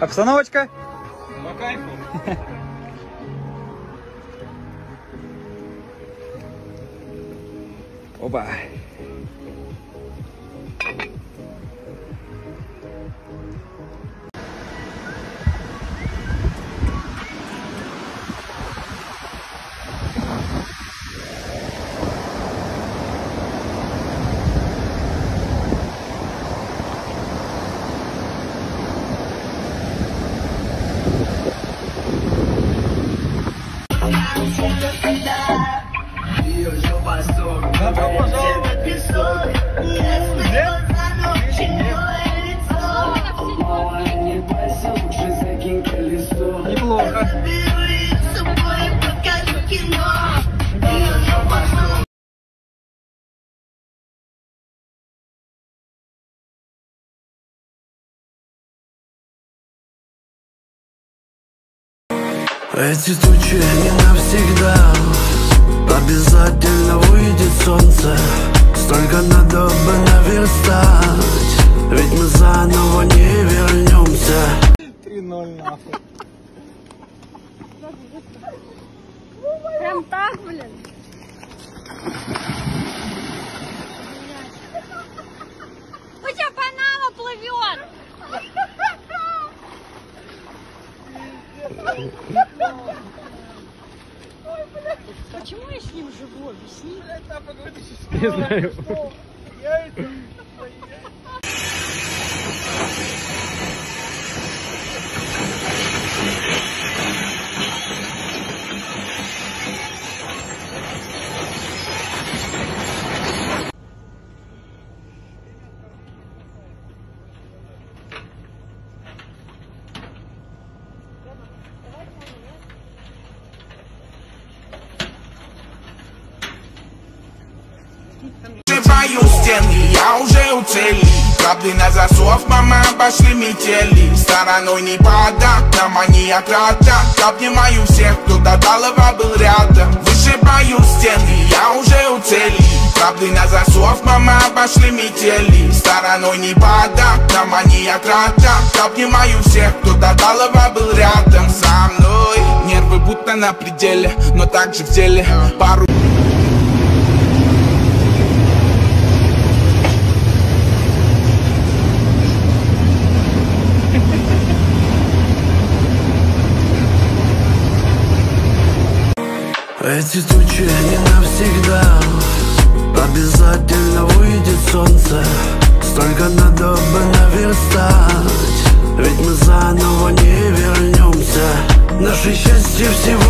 Обстановочка? По кайфу. Опа. Неплохо. Эти тучи не навсегда Обязательно выйдет солнце Столько надо бы наверстать Ведь мы заново не вернемся 3-0 нахуй. Прям так, блин. Почему я с ним живу? Объясни. Не знаю. Сшибаю стены, я уже у цели. Капли на засов, мама, обошли метели. Стороной не падать, нам они отрада Обнимаю всех, кто до Далова был рядом. Вышибаю стены, я уже у цели. Капли на засов, мама, обошли метели. Стороной не падать, нам они отрада Обнимаю всех, кто до Далова был рядом. Со мной Нервы будто на пределе, но также в деле Пару Эти тучи не навсегда. Обязательно выйдет солнце. Столько надо бы наверстать. Ведь мы заново не вернемся. Наше счастье всего